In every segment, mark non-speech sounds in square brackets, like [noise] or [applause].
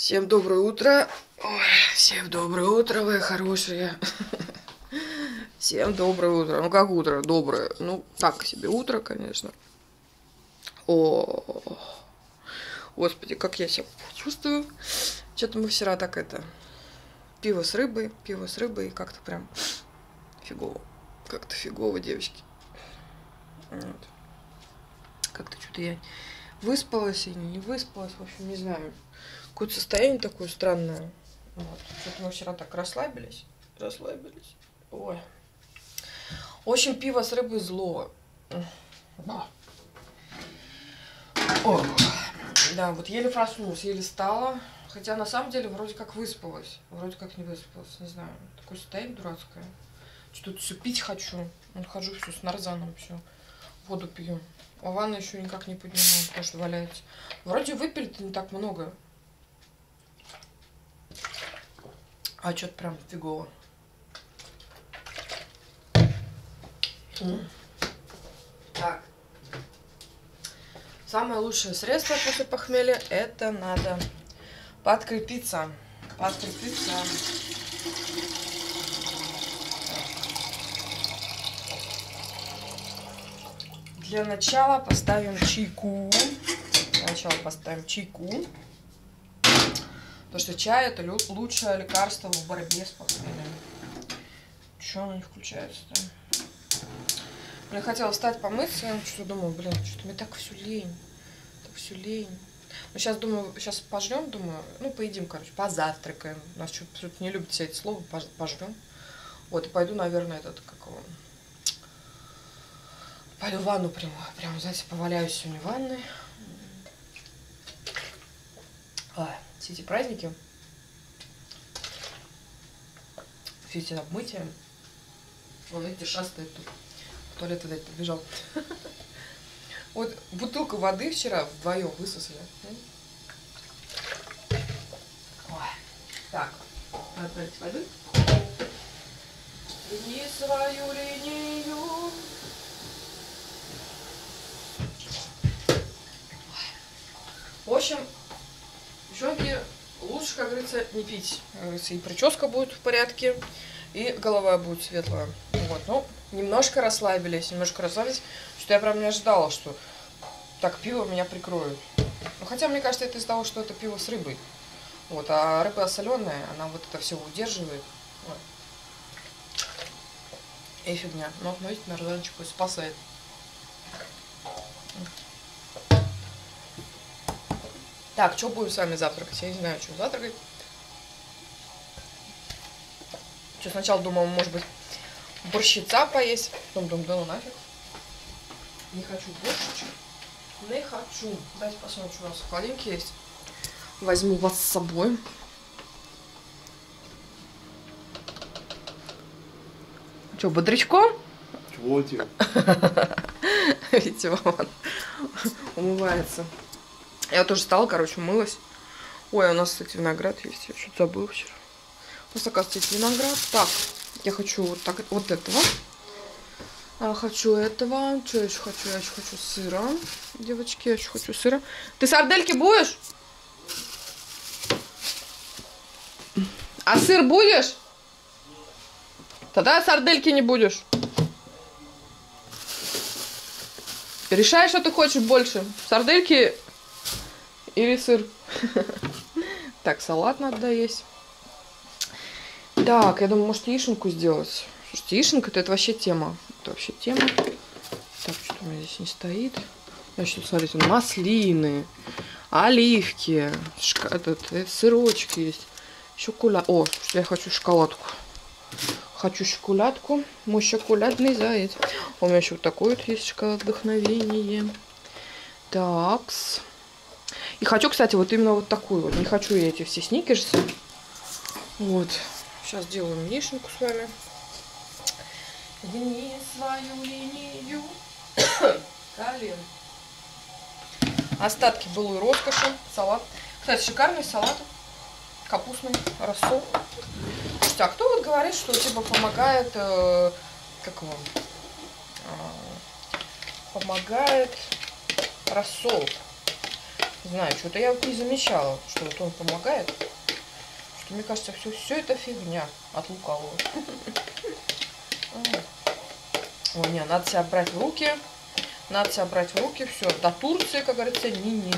Всем доброе утро. Ой, всем доброе утро, вы хорошие. Всем доброе утро. Ну как утро? Доброе. Ну, так себе утро, конечно. О, господи, как я себя чувствую. Что-то мы вчера так это... Пиво с рыбой, пиво с рыбой, и как-то прям фигово. Как-то фигово, девочки. Вот. Как-то что-то я выспалась или не выспалась, в общем, не знаю. Какое-то состояние такое странное. Вот. Что-то мы вчера так расслабились. Расслабились. Ой. В общем, пиво с рыбой зло. О. Да, вот еле проснулась, еле стала. Хотя на самом деле вроде как выспалась. Вроде как не выспалась, не знаю. Такое состояние дурацкое. Что-то все пить хочу. Вот хожу все с нарзаном, все. Воду пью. А ванну еще никак не поднимаю, потому что валяется. Вроде выпили-то не так много. А что-то прям фигово. Так. Самое лучшее средство после похмелья это надо подкрепиться. Подкрепиться. Для начала поставим чайку. Для начала поставим чайку. Потому что чай это лучшее лекарство в борьбе с похмельем. Чего оно не включается-то? Я хотела встать помыться, я что думаю, блин, что-то мне так все лень. Так все лень. Ну, сейчас думаю, сейчас пожрем, думаю, ну, поедим, короче, позавтракаем. У нас что-то не любят все эти слова, пожрем. Вот, и пойду, наверное, этот, как его, пойду в ванну прямо, прямо, знаете, поваляюсь сегодня в ванной. Ой, все эти праздники, все эти обмытия, вон, видите, шастает тут туалет опять побежал. [laughs] Вот бутылку воды вчера вдвоем высосали. Так, надо воды. Лини свою линию. В общем, девчонки, лучше, как говорится, не пить. И прическа будет в порядке, и голова будет светлая. Вот, ну, немножко расслабились, немножко расслабились, что я прям не ожидала, что так пиво меня прикроет. Ну, хотя, мне кажется, это из-за того, что это пиво с рыбой. Вот, а рыба соленая, она вот это все удерживает. Вот. И фигня. Но, но видите, нарзанчик спасает. Так, что будем с вами завтракать? Я не знаю, что завтракать. Что сначала думала, может быть, борщица поесть. Потом думаю, да ну нафиг. Не хочу борщичек. Не хочу. Давайте посмотрим, что у нас в холодильнике есть. Возьму вас с собой. Что, бодрячко? Чего тебе? [laughs] Видите, он умывается. Я тоже стала, короче, умылась. Ой, у нас, кстати, виноград есть. Я что-то забыла вчера. У нас, оказывается, виноград. Так, я хочу вот, так, вот этого. А, хочу этого. Что я еще хочу? Я еще хочу сыра. Девочки, я еще хочу сыра. Ты сардельки будешь? А сыр будешь? Тогда сардельки не будешь. Решай, что ты хочешь больше. Сардельки или сыр. [laughs] Так, салат надо есть. Так, я думаю, может яишенку сделать. Слушайте, яишенка это вообще тема. Это вообще тема. Так, что у меня здесь не стоит. Значит, смотрите, маслины, оливки, шка этот, этот, сырочки есть. Шоколад. О, я хочу шоколадку. Хочу шоколадку. Мой шоколадный заяц. У меня еще вот такой вот есть шоколад вдохновение. Такс. И хочу, кстати, вот именно вот такую вот. Не хочу я эти все сникерсы. Вот. Сейчас сделаем яишенку с вами. Гни свою линию [coughs] колен. Остатки былой роскоши. Салат. Кстати, шикарный салат. Капустный рассол. Слушайте, а кто вот говорит, что типа помогает, э, как его, э, помогает рассол? Не знаю, что-то я не замечала, что вот он помогает. Что мне кажется, все, все это фигня от лукавого. [laughs] Ой, не, надо себя брать в руки. Надо себя брать в руки. Все, до Турции, как говорится, ни-ни.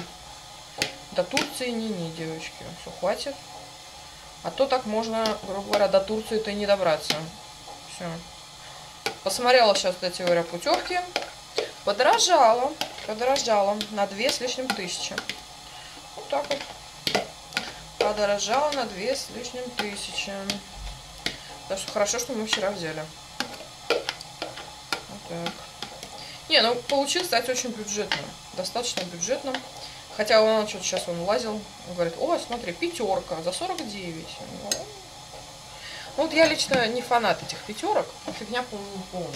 До Турции ни-ни, девочки. Все, хватит. А то так можно, грубо говоря, до Турции-то и не добраться. Все. Посмотрела сейчас, кстати говоря, путевки. Подорожала. Подорожала на две с лишним тысячи. Вот так вот. Подорожала на две с лишним тысячи. Так что хорошо, что мы вчера взяли. Вот так. Не, ну получилось, кстати, очень бюджетно. Достаточно бюджетно. Хотя он что-то сейчас он лазил, он говорит, о, смотри, пятерка за 49. Ну, ну, вот я лично не фанат этих пятерок, фигня полная.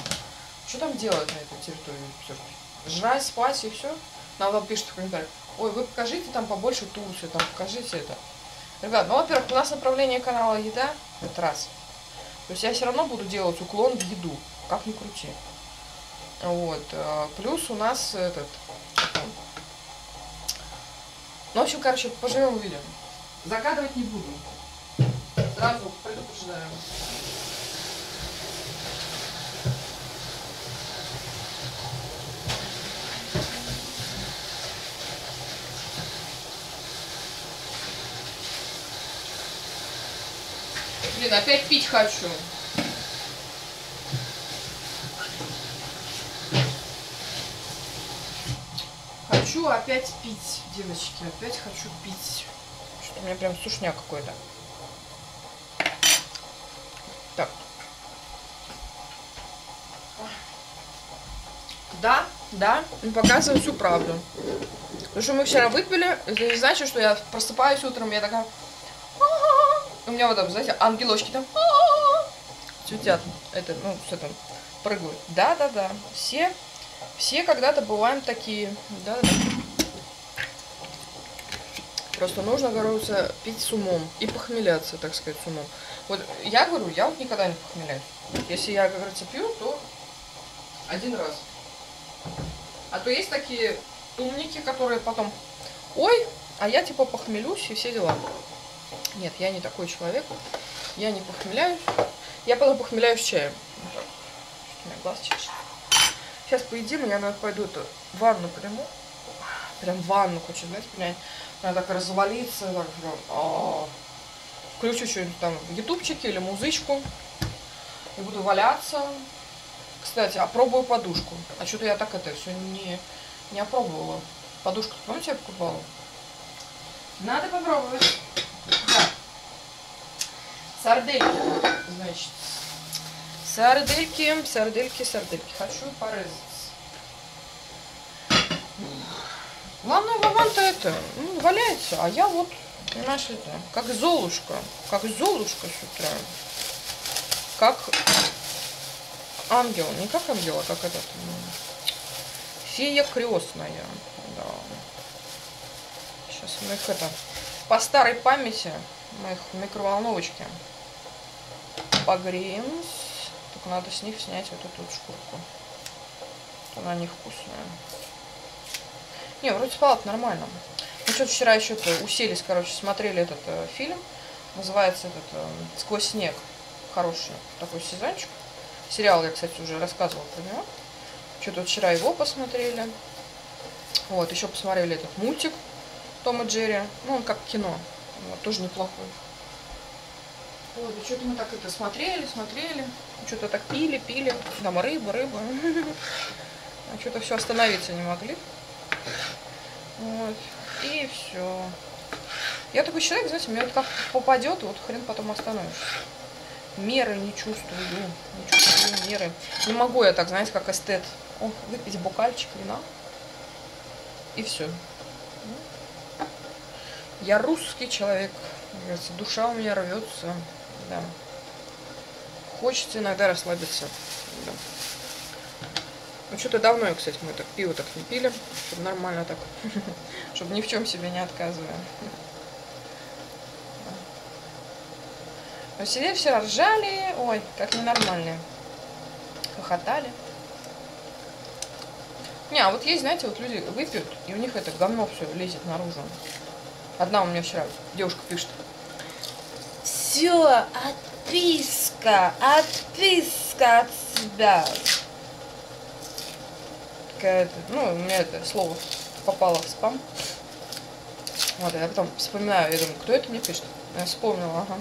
Что там делать на этой территории пятерки? Жрать, спать и все? Нам там пишут в комментариях, ой, вы покажите там побольше Турцию, там покажите это. Ребят, ну, во-первых, у нас направление канала еда, это раз. То есть я все равно буду делать уклон в еду, как ни крути. Вот. Э, плюс у нас этот, ну, в общем, короче, поживем увидим. Загадывать не буду. Сразу предупреждаю. Блин, опять пить хочу. хочу опять пить, девочки. Опять хочу пить. Что-то у меня прям сушняк какой-то. Так. Да, да, показываю всю правду. Потому что мы вчера выпили, это не значит, что я просыпаюсь утром, я такая... У меня вот там, знаете, ангелочки там цветят. Это, ну, что там, прыгают. Да-да-да, все все когда-то бываем такие. Да, да. Просто нужно, говорится, пить с умом и похмеляться, так сказать, с умом. Вот я говорю, я вот никогда не похмеляюсь. Если я, как говорится, пью, то один раз. А то есть такие умники, которые потом, ой, а я типа похмелюсь и все дела. Нет, я не такой человек. Я не похмеляюсь. Я потом похмеляюсь чаем. У меня глаз чешет. Сейчас поедим, я надо пойду эту ванну приму. Прям ванну хочу, знаете, принять. Надо так развалиться, так прям. А Включу что-нибудь там в ютубчике или музычку. И буду валяться. Кстати, опробую подушку. А что-то я так это все не, не опробовала. Подушку, помните, я покупала? Надо попробовать. Да. Сардельки, значит. Сардельки, сардельки, сардельки. Хочу порезать. Главное, Вован-то это, ну, валяется, а я вот, понимаешь, это, как Золушка, как Золушка с утра. Как ангел, не как ангел, а как этот, ну, фея крестная, да. Сейчас мы их это, по старой памяти, мы их в микроволновочке погреем только надо с них снять вот эту вот шкурку. Она невкусная. Не, вроде спала нормально. Мы что-то вчера еще -то уселись, короче, смотрели этот э, фильм. Называется этот э, «Сквозь снег». Хороший такой сезончик. Сериал я, кстати, уже рассказывала про него. Что-то вчера его посмотрели. Вот, еще посмотрели этот мультик Том и Джерри. Ну, он как кино. Вот, тоже неплохой. Вот, что-то мы так это смотрели, смотрели, что-то так пили, пили, там рыба, рыба. А что-то все остановиться не могли. Вот. И все. Я такой человек, знаете, мне вот как попадет, вот хрен потом остановишься. Меры не чувствую, не чувствую меры. Не могу я так, знаете, как эстет. О, выпить бокальчик вина. И все. Я русский человек. Душа у меня рвется. Да. Хочется иногда расслабиться. Да. Ну, что-то давно, кстати, мы так пиво так не пили, чтобы нормально так, [laughs] чтобы ни в чем себе не отказывая. Но сидели все ржали, ой, как ненормальные. Хохотали. Не, а вот есть, знаете, вот люди выпьют, и у них это говно все лезет наружу. Одна у меня вчера девушка пишет. Все, отписка, отписка от себя. Какая-то, ну, у меня это слово попало в спам. Вот, я потом вспоминаю, я думаю, кто это мне пишет? Я вспомнила, ага.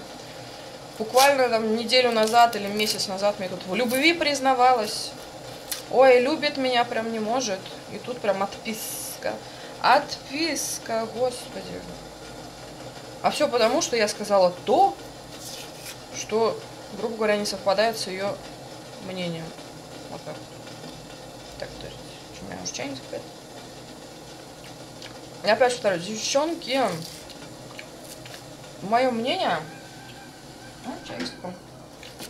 Буквально там неделю назад или месяц назад мне тут в любви признавалась. Ой, любит меня прям не может. И тут прям отписка. Отписка, господи. А все потому, что я сказала то, что, грубо говоря, не совпадает с ее мнением. Вот так. Так, то есть, у меня уже чайник закрыт. Я опять повторю, девчонки, мое мнение, ну,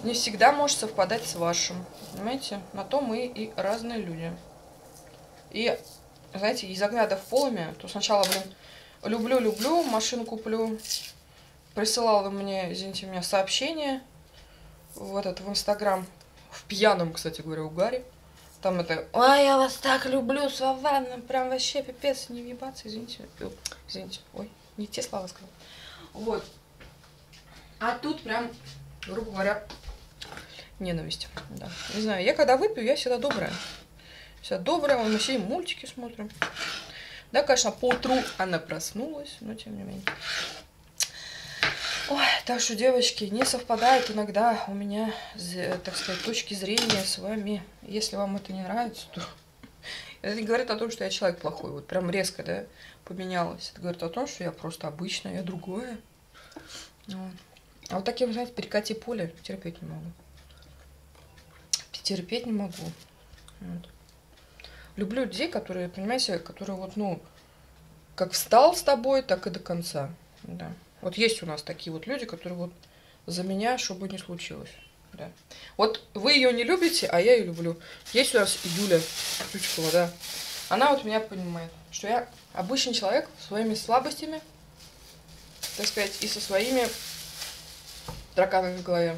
не всегда может совпадать с вашим. Понимаете? На то мы и разные люди. И, знаете, из огня до в полыми, то сначала, блин, люблю-люблю, машину куплю. Присылала мне, извините меня, сообщение в этот, в Инстаграм. В пьяном, кстати говоря, угаре. Там это, ой, я вас так люблю, Славана, прям вообще пипец, не въебаться, извините. Извините, ой, не те слова сказал. Вот. А тут прям, грубо говоря, ненависть. Да. Не знаю, я когда выпью, я всегда добрая. Всегда добрая, мы сидим мультики смотрим. Да, конечно, по утру она проснулась, но тем не менее. Ой, так что, девочки, не совпадают иногда у меня, так сказать, точки зрения с вами. Если вам это не нравится, то [laughs] это не говорит о том, что я человек плохой. Вот прям резко, да, поменялась. Это говорит о том, что я просто обычная, я другое. Вот. А вот такие, вы знаете, перекати поле терпеть не могу терпеть не могу. Вот. Люблю людей, которые, понимаете, которые вот, ну, как встал с тобой, так и до конца. Да. Вот есть у нас такие вот люди, которые вот за меня, чтобы не случилось. Да. Вот вы ее не любите, а я ее люблю. Есть у нас Юля Ключкова, да. Она вот меня понимает, что я обычный человек со своими слабостями, так сказать, и со своими тараканами в голове.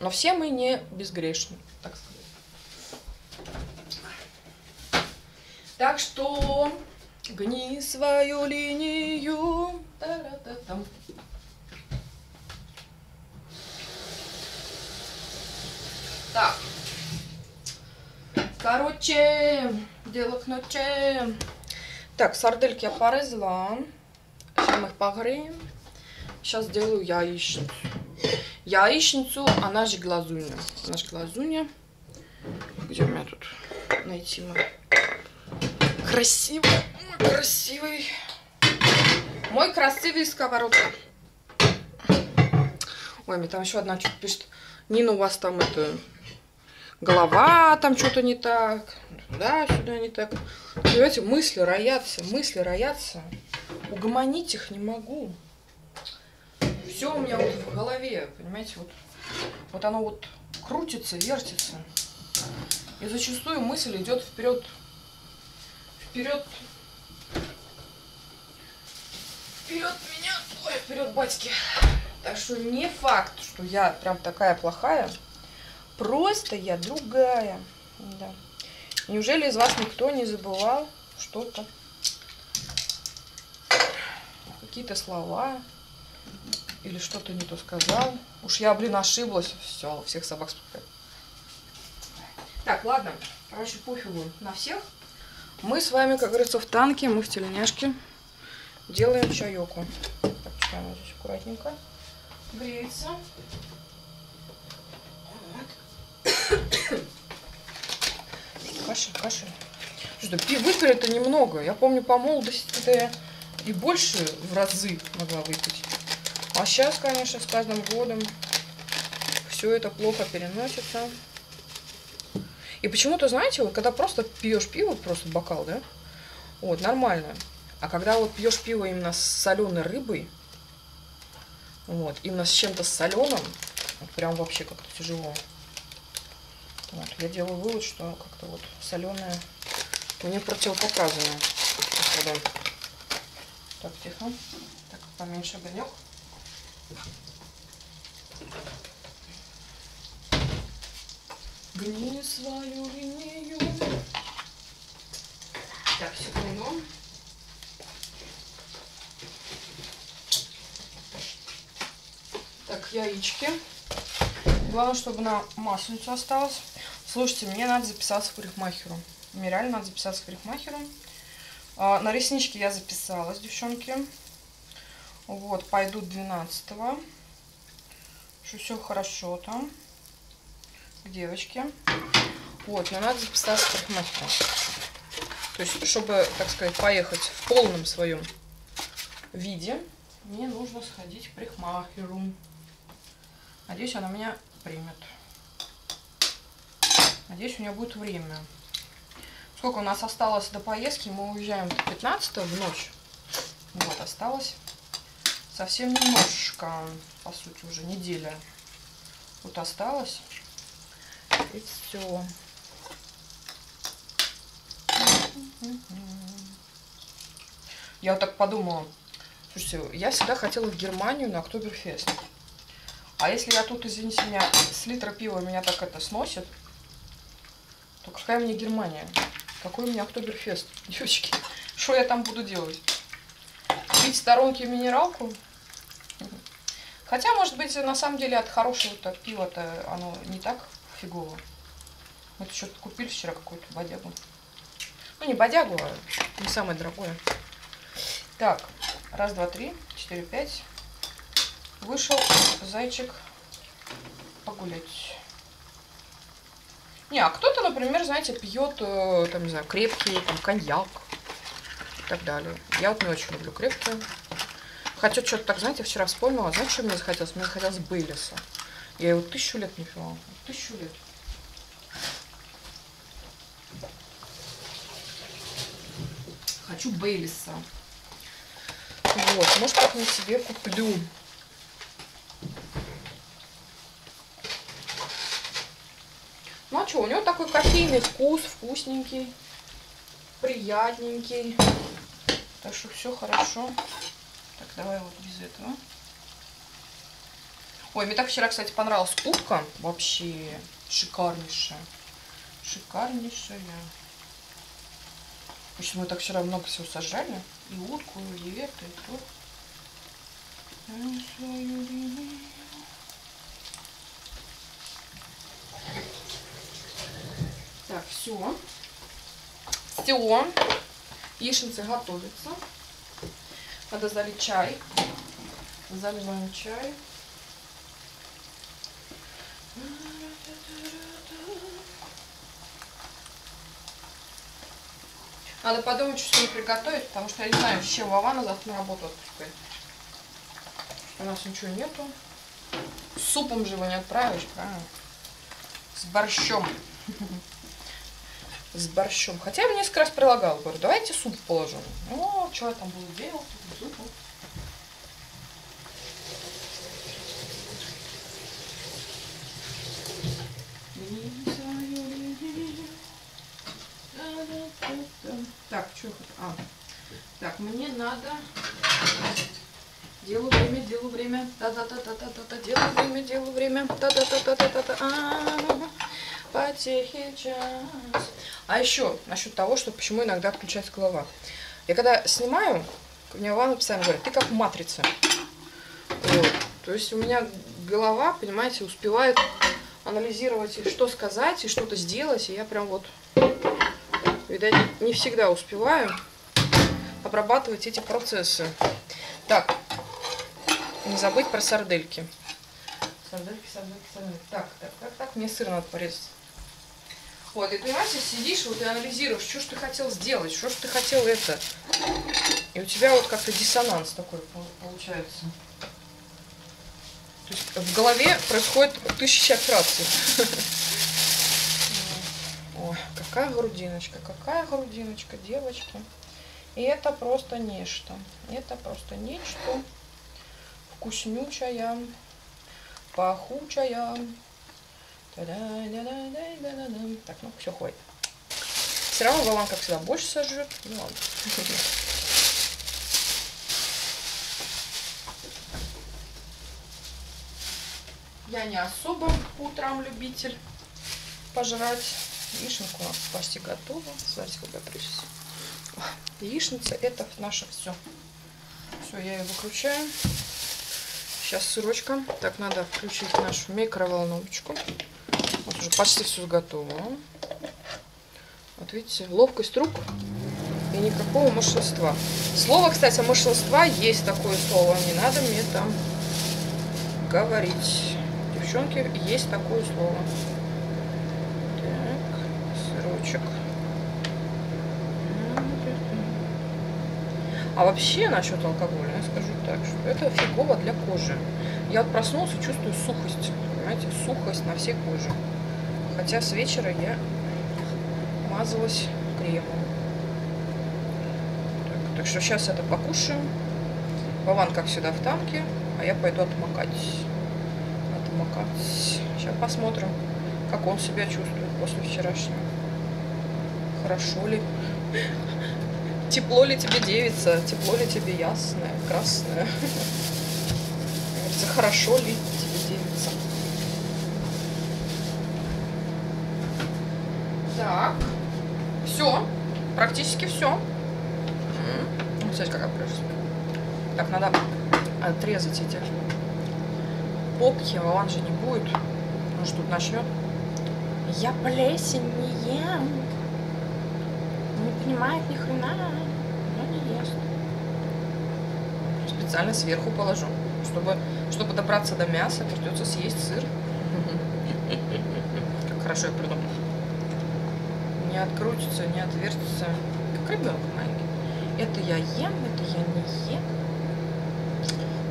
Но все мы не безгрешны, так сказать. Так что гни свою линию. Та-ра-та-там. Так. Короче, дело к ночи. Так, сардельки я порезала. Сейчас мы их погреем. Сейчас сделаю яичницу. Яичницу, она же глазунья. Она же глазунья. Где у меня тут найти мы? Красивый, красивый. Мой красивый сковородка. Ой, мне там еще одна что-то пишет. Нина, у вас там это... Голова там что-то не так. Да, сюда не так. Понимаете, мысли роятся, мысли роятся. Угомонить их не могу. Все у меня вот в голове, понимаете, вот, вот оно вот крутится, вертится. И зачастую мысль идет вперед вперед. Вперед меня. Ой, вперед, батьки. Так что не факт, что я прям такая плохая. Просто я другая. Да. Неужели из вас никто не забывал что-то? Какие-то слова? Или что-то не то сказал? Уж я, блин, ошиблась. Все, всех собак спускаю. Так, ладно. Короче, пофигу на всех. Мы с вами, как говорится, в танке, мы в тельняшке делаем чайоку. Так, чекаем здесь аккуратненько. Греется. [coughs] Кашель, кашель. Что, выпили это немного. Я помню, по молодости я и больше в разы могла выпить. А сейчас, конечно, с каждым годом все это плохо переносится. И почему-то, знаете, вот когда просто пьешь пиво, просто бокал, да, вот, нормально. А когда вот пьешь пиво именно с соленой рыбой, вот, именно с чем-то соленым, вот прям вообще как-то тяжело. Вот, я делаю вывод, что как-то вот соленое мне противопоказано. Так, тихо. Так, поменьше огонек. Гни свою линию. Так, секунду. Так, яички. Главное, чтобы на масленицу осталось. Слушайте, мне надо записаться к парикмахеру. Мне реально надо записаться к парикмахеру. А, на реснички я записалась, девчонки. Вот, пойду 12 -го. Что все хорошо там. К девочке. Вот, но надо записаться к парикмахеру. То есть, чтобы, так сказать, поехать в полном своем виде, мне нужно сходить к парикмахеру. Надеюсь, она меня примет. Надеюсь, у нее будет время. Сколько у нас осталось до поездки? Мы уезжаем 15 в ночь. Вот, осталось совсем немножко, по сути, уже неделя. Вот осталось. И все. Я так подумала. Слушайте, я всегда хотела в Германию на Октоберфест. А если я тут, извините меня, с литра пива меня так это сносит, то какая мне Германия? Какой у меня Октоберфест, [laughs] девочки? Что я там буду делать? Пить в сторонке минералку? Хотя, может быть, на самом деле от хорошего-то пива-то оно не так фигово. Мы что-то купили вчера какую-то бодягу. Ну, не бодягу, а не самое дорогое. Так, раз, два, три, четыре, пять. Вышел зайчик погулять. Не, а кто-то, например, знаете, пьет, э, там, не знаю, крепкий, там, коньяк и так далее. Я вот не очень люблю крепкие. Хотя что-то так, знаете, вчера вспомнила, знаете, что мне захотелось? Мне захотелось Бейлиса. Я его тысячу лет не пила. Тысячу лет. Хочу Бейлиса. Вот, может, как-нибудь себе куплю. Ну а что, у него такой кофейный вкус, вкусненький, приятненький. Так что все хорошо. Так, давай вот без этого. Ой, мне так вчера, кстати, понравилась утка. Вообще шикарнейшая. Шикарнейшая. Общем, мы так вчера много всего сажали. И утку, и это, и то. Так, все. Все. Яичницы готовятся. Надо залить чай. Заливаем чай. Надо подумать, что сегодня приготовить, потому что я не знаю, с чем Вована завтра на работу отпускать. У нас ничего нету. С супом же его не отправишь, правильно? С борщом. [laughs] С борщом. Хотя я бы несколько раз прилагала. Говорю, давайте суп положим. Ну, что я там буду делать? Супу. Так, что? А, так, мне надо Делу время, делу время, та-та-та-та-та-та, делу время, делу время, та-та-та-та-та-та, а потехи час. А еще насчет того, что почему иногда включается голова. Я когда снимаю, мне Ванна постоянно говорит, ты как матрица. Вот. То есть у меня голова, понимаете, успевает анализировать, что сказать, и что-то сделать, и я прям вот, видать, не всегда успеваю обрабатывать эти процессы. Так, не забыть про сардельки. Сардельки, сардельки, сардельки. Так, так, так, так. Мне сыр надо порезать. Вот, и понимаете, сидишь вот и анализируешь, что ж ты хотел сделать, что ж ты хотел это. И у тебя вот как-то диссонанс такой получается. То есть в голове происходит тысяча операций. [laughs] Ой, какая грудиночка, какая грудиночка, девочки. И это просто нечто. Это просто нечто вкуснючая, пахучая. Так, ну все, хватит. Все равно Вован, как всегда, больше сожрет. Ну ладно. Я не особо утром любитель пожрать. Вишенка у нас почти готова. Смотрите, какая прелесть. Яичница это наше все. Все, я ее выключаю. Сейчас сырочка. Так, надо включить нашу микроволновочку. Вот уже почти все готово. Вот видите, ловкость рук и никакого мышленства. Слово, кстати, мышленства есть такое слово. Не надо мне там говорить. Девчонки, есть такое слово. Так, сырочек. А вообще насчет алкоголя, я скажу так, что это фигово для кожи. Я вот проснулся, чувствую сухость, понимаете, сухость на всей коже. Хотя с вечера я мазалась кремом. Так, так что сейчас это покушаем. Вован, как всегда, в танке, а я пойду отмокать. Отмокать. Сейчас посмотрим, как он себя чувствует после вчерашнего. Хорошо ли? Тепло ли тебе девица? Тепло ли тебе ясное, красное? Говорится, хорошо ли тебе девица? Так. Все. Практически все. Смотрите, какая прелесть. Так, надо отрезать эти попки, а он же не будет. Же тут начнет. Я плесень не ем. Не понимает ни хрена, но не ест. Специально сверху положу. Чтобы, чтобы добраться до мяса, придется съесть сыр. Как хорошо я придумал. Не открутится, не отвертится. Как ребенок маленький. Это я ем, это я не ем.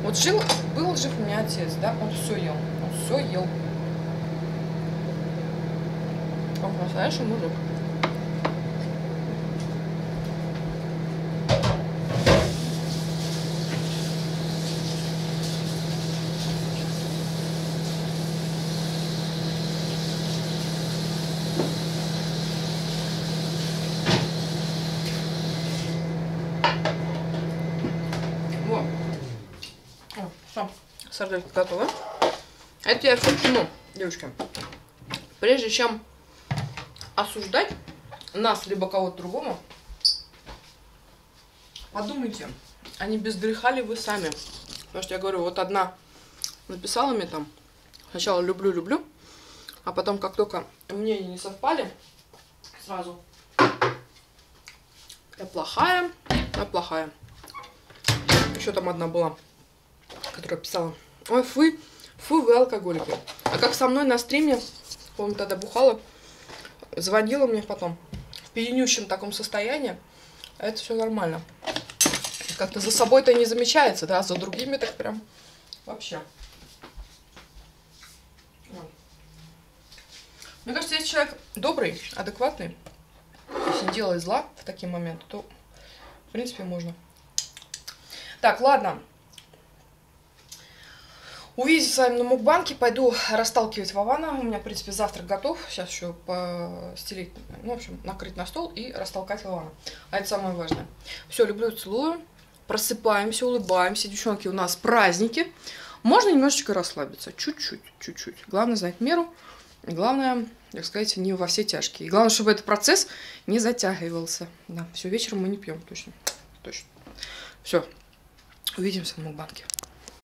Вот жил, был жив у меня отец, да, он все ел, он все ел. Он настоящий мужик. Вот. О, все, сарделька готова. Это я все чему, девочки. Прежде чем осуждать нас, либо кого-то другого, подумайте, а не без греха ли вы сами? Потому что я говорю, вот одна написала мне там, сначала люблю-люблю, а потом, как только мнения не совпали, сразу я плохая, я плохая. Еще там одна была, которая писала, ой, фу, фу, вы алкоголики. А как со мной на стриме, помню, тогда бухала, звонила мне потом в пьянющем таком состоянии, а это все нормально. Как-то за собой-то не замечается, да, за другими так прям вообще. Мне кажется, если человек добрый, адекватный, если не делает зла в такие моменты, то, в принципе, можно. Так, ладно. Увидимся с вами на мукбанке. Пойду расталкивать Вована. У меня, в принципе, завтрак готов. Сейчас еще постелить, ну, в общем, накрыть на стол и растолкать Вована. А это самое важное. Все, люблю, целую. Просыпаемся, улыбаемся. Девчонки, у нас праздники. Можно немножечко расслабиться. Чуть-чуть, чуть-чуть. Главное знать меру. Главное, так сказать, не во все тяжкие. И главное, чтобы этот процесс не затягивался. Да, все, вечером мы не пьем, точно. Точно. Все. Увидимся на мукбанке.